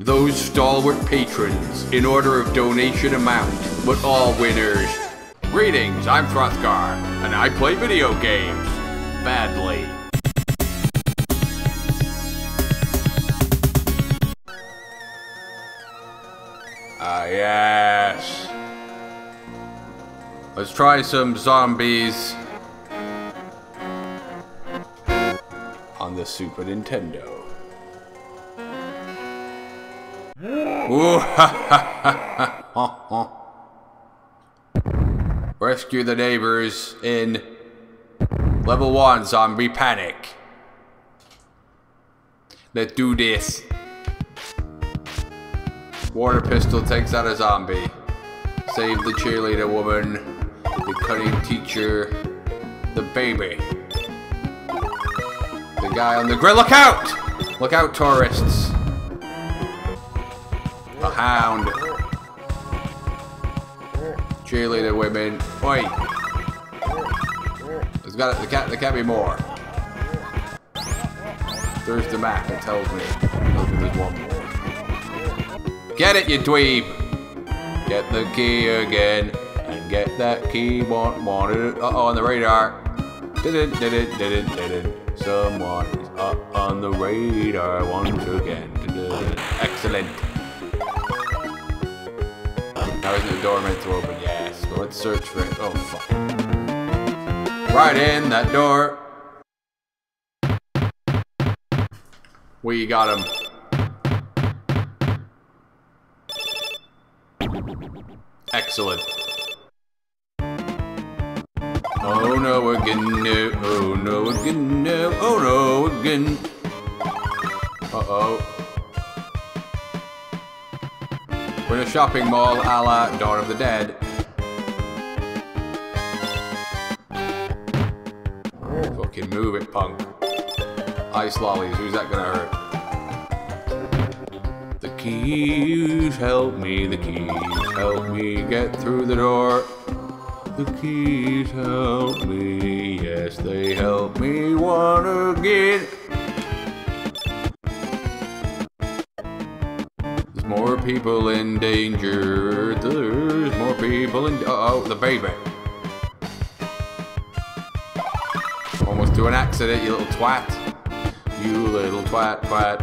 those stalwart patrons in order of donation amount, but all winners. Greetings, I'm Throthgar, and I play video games. Badly. Ah, yes. Let's try some zombies on the Super Nintendo. Ooh, ha, ha, ha. Rescue the neighbors in level 1 zombie panic. Let's do this. Water pistol takes out a zombie. Save the cheerleader woman, the cutting teacher, the baby. The guy on the grill. Look out! Look out, tourists. Hound. Cheerleader women. Oi! There's got there can't there can't be more. There's the map. It tells me. There's one more. Get it, you dweeb! Get the key again and get that key. Want wanted. Uh oh, on the radar. Did it? Did it? Did it? Did it? Someone is up on the radar once again. Excellent. Now isn't the door meant to open? Yes. So let's search for it. Oh fuck. Right in that door. We got him. Excellent. Oh no again, no. Oh no again, no. Oh no again. We're in a shopping mall a la Dawn of the Dead. Fucking move it, punk. Ice lollies, who's that gonna hurt? The keys help me, the keys help me get through the door. The keys help me, yes, they help me want again. People in danger. There's more people in. Uh oh, the baby. Almost to an accident, you little twat. You little twat, twat.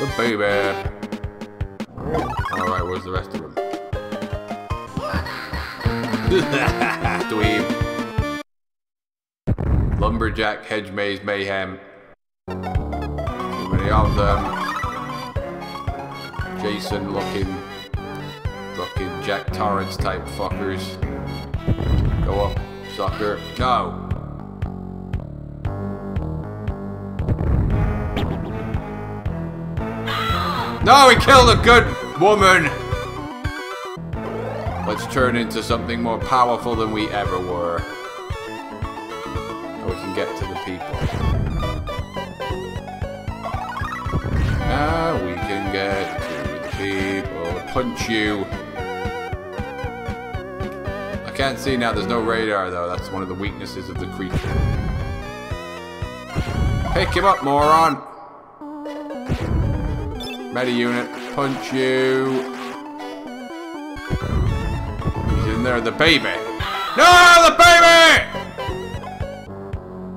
The baby. Alright, where's the rest of them? Dweeb. Lumberjack, hedge maze, mayhem. Too many of them. Jason looking. Looking Jack Torrance type fuckers. Go up, sucker. Go! No, we killed a good woman! Let's turn into something more powerful than we ever were. We can get to the people. Now we can get. Punch you. I can't see now, there's no radar though. That's one of the weaknesses of the creature. Pick him up, moron! Meta unit, punch you. He's in there, the baby. No, the baby!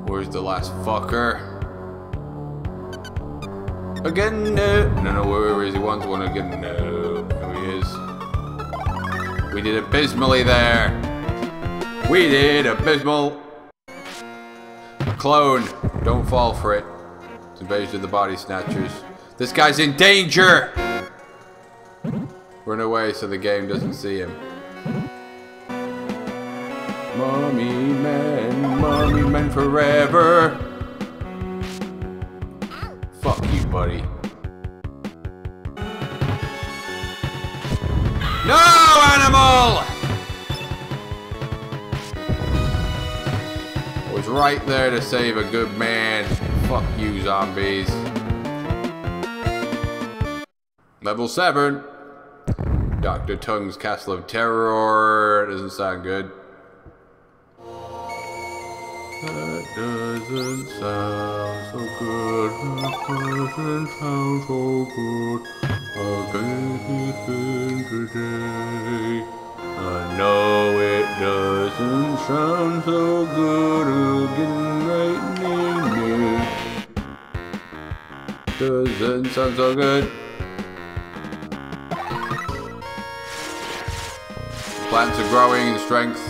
Where's the last fucker? Again, no. No, no, where is he? Wants one again. No. We did abysmally there. We did abysmal. Clone. Don't fall for it. It's invasion of the body snatchers. This guy's in danger! Run away so the game doesn't see him. Mommy men, mommy men forever. Fuck you, buddy. No, animal! I was right there to save a good man. Fuck you, zombies. Level 7. Dr. Tongue's Castle of Terror. Doesn't sound good. That doesn't sound so good. That doesn't sound so good. Again today. I know it doesn't sound so good again right now. Doesn't sound so good. Plants are growing in strength.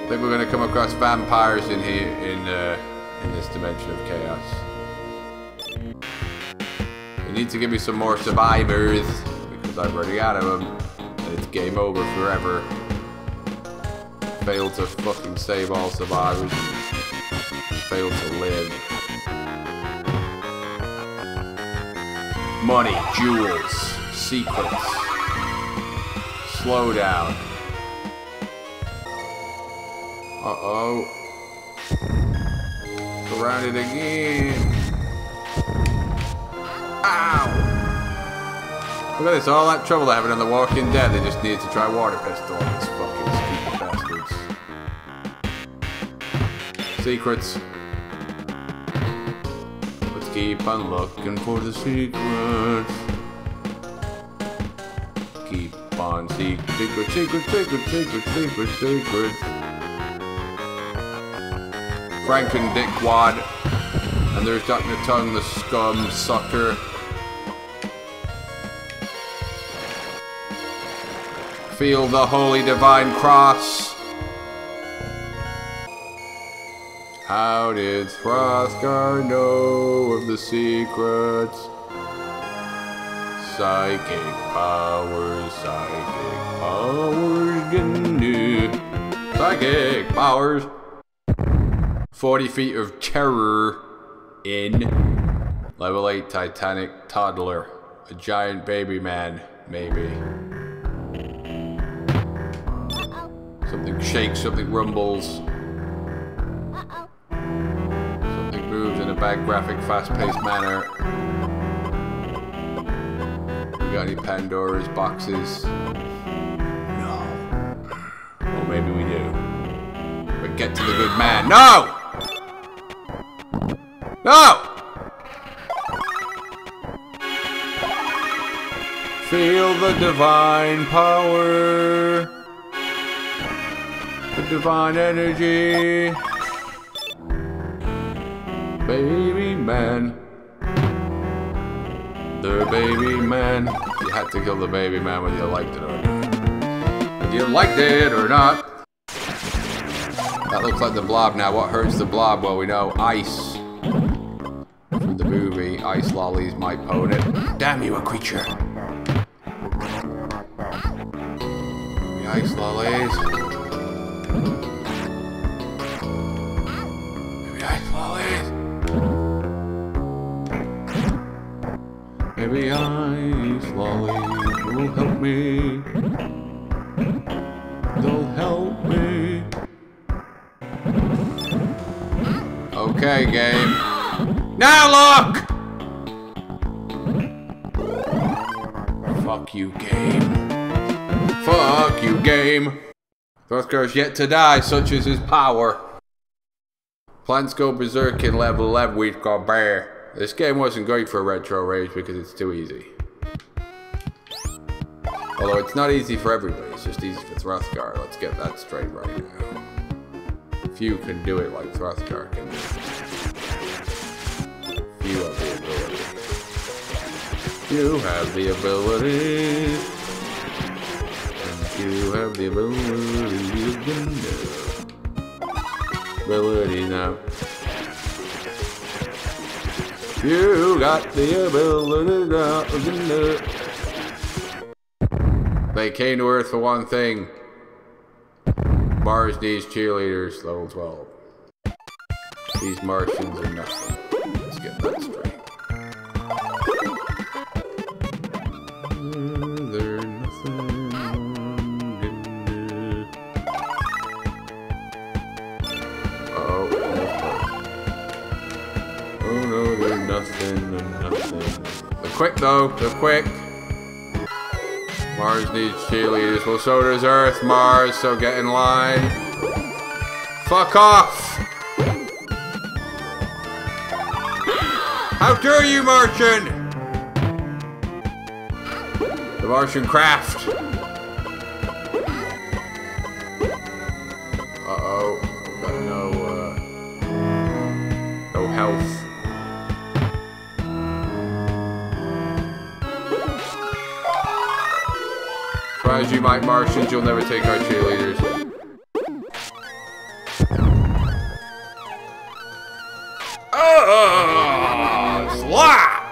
I think we're going to come across vampires in here in uh, in this dimension of chaos. You need to give me some more survivors because I've already out of them, and it's game over forever. Failed to fucking save all survivors. Failed to live. Money, jewels, secrets. Slow down. Uh-oh. Around it again. Ow! Look at this, all that trouble they're having on The Walking Dead, they just needed to try water pistol these fucking stupid bastards. Secrets. Let's keep on looking for the secrets. Keep on seek secret, secret, secret, secret, secret, secrets. Frank and Dick Wad. And there's Dr. Tongue, the scum sucker. Feel the holy divine cross. How did Throthgar know of the secrets? Psychic powers, psychic powers, gnu. Psychic powers. 40 feet of terror in level 8 Titanic toddler. A giant baby man, maybe. Something shakes, something rumbles. Something moves in a bad graphic, fast-paced manner. We got any Pandora's boxes? No. Or maybe we do. But get to the good man. No! No! Feel the divine power. The divine energy. Baby man. The baby man. You had to kill the baby man whether you liked it or not. Whether you liked it or not. That looks like the blob now. What hurts the blob? Well, we know ice. Ice Lolly's my opponent. Damn you, a creature. The lollies. Ice lollies. Maybe ice lollies will help me. They'll help me. Okay, game. Now look! Fuck you, game. Fuck you, game. Throthgar's yet to die, such is his power. Plants go berserk in level 11, we've got bear. This game wasn't great for retro rage because it's too easy. Although it's not easy for everybody, it's just easy for Throthgar. Let's get that straight right now. Few can do it like Throthgar can do. Few of. You have the ability. You have the ability. You can do. Ability now. You got the ability now. They came to Earth for one thing. Mars needs cheerleaders, level 12. These Martians are nothing. Nothing, nothing. They're quick though, they're quick. Mars needs cheerleaders. Well, so does Earth, Mars, so get in line. Fuck off! How dare you, Martian! The Martian craft. Uh-oh. Got no, uh... No health. As you might, Martians, you'll never take our cheerleaders. Oh, slap!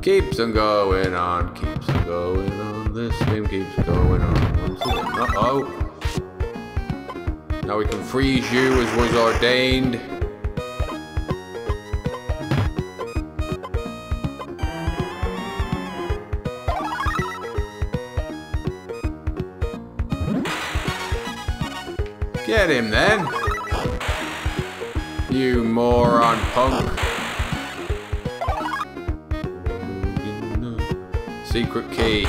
Keeps on going on, keeps on going on. This game keeps going on. Uh oh. Now we can freeze you as was ordained. Get him then. You moron punk. Secret key.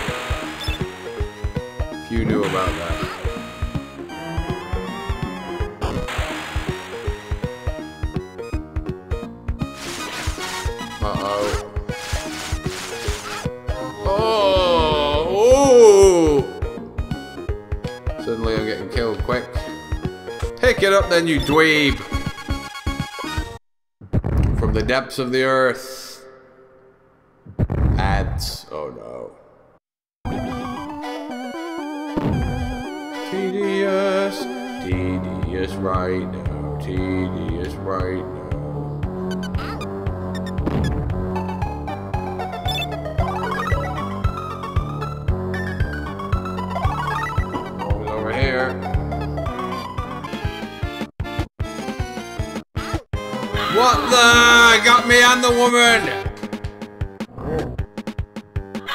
If you knew about that. It up then, you dweeb! From the depths of the earth. Ads. Oh no. Tedious. Tedious right now. Tedious right now. The? Got me and the woman!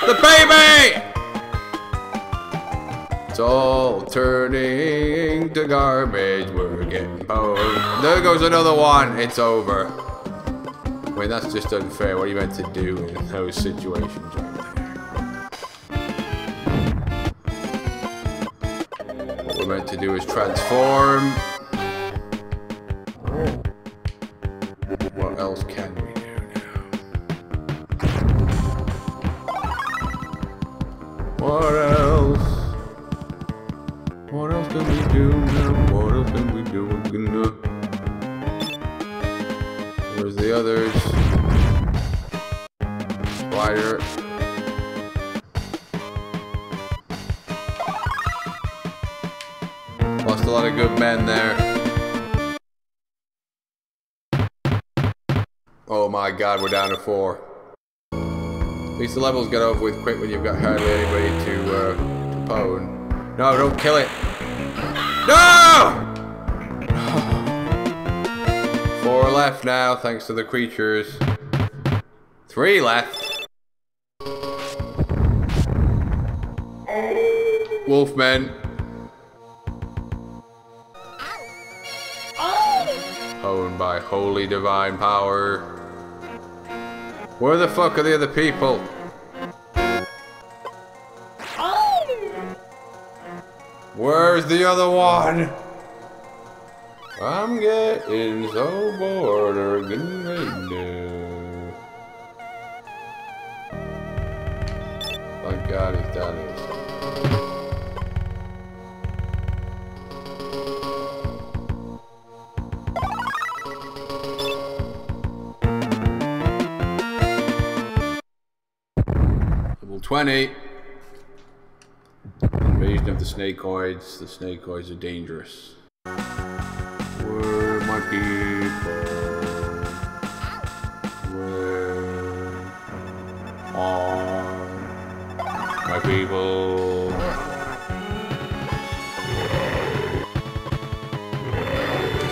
The baby! It's all turning to garbage. We're getting boned. There goes another one. It's over. I mean, that's just unfair. What are you meant to do in those situations? What we're meant to do is transform. Else can we do now? What else? What else can we do now? What else can we do? Where's the others? Spider. Lost a lot of good men there. Oh my god, we're down to four. At least the levels get over with quick when you've got hardly anybody to, uh, to pwn. No, don't kill it. No! Four left now, thanks to the creatures. Three left. Wolfmen. Owned by holy divine power. Where the fuck are the other people? Where's the other one? I'm getting so bored of getting. Thank God he's done it. 20. Invasion of the snakeoids. The snakeoids are dangerous. Where are my people? Where are my people?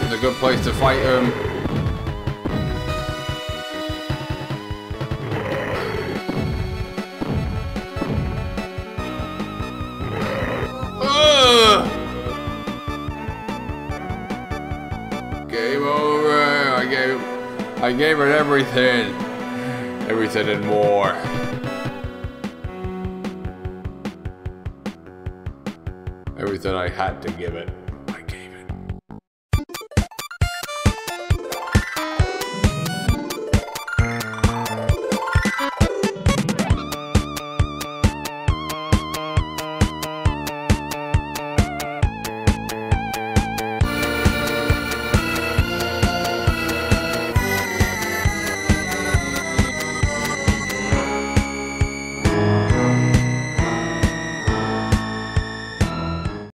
Is a good place to fight them. I gave it everything. Everything and more. Everything I had to give it.